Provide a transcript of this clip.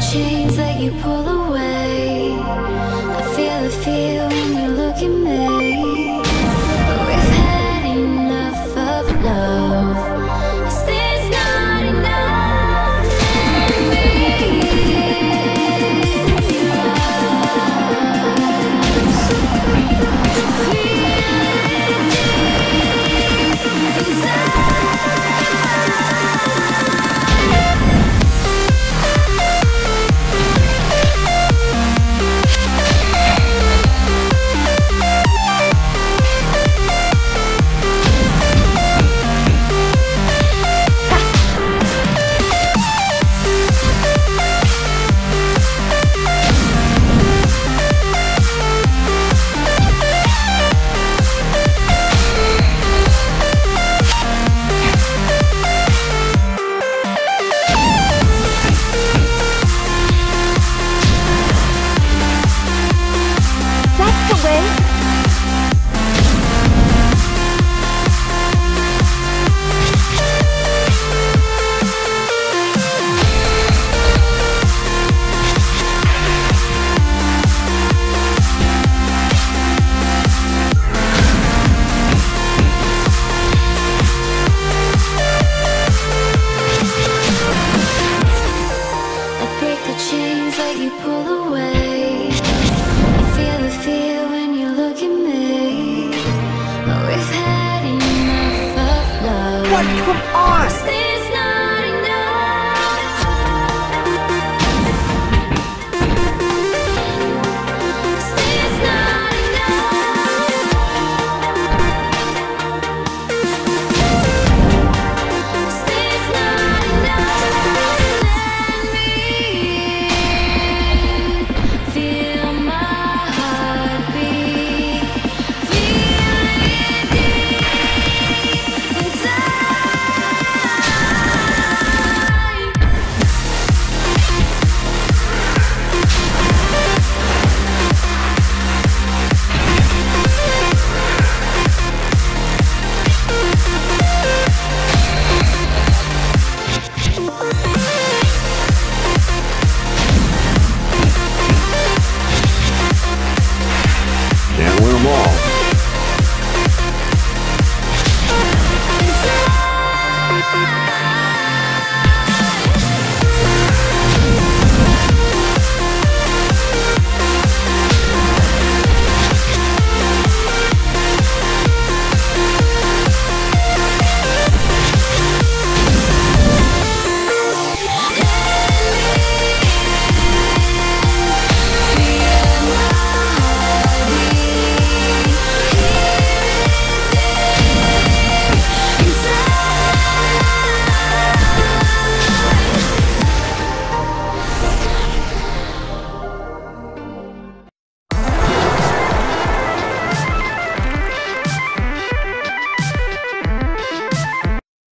chains that you pull away. I feel the fear when you look at me. course! them all.